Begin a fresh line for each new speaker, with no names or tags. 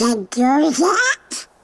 You do that?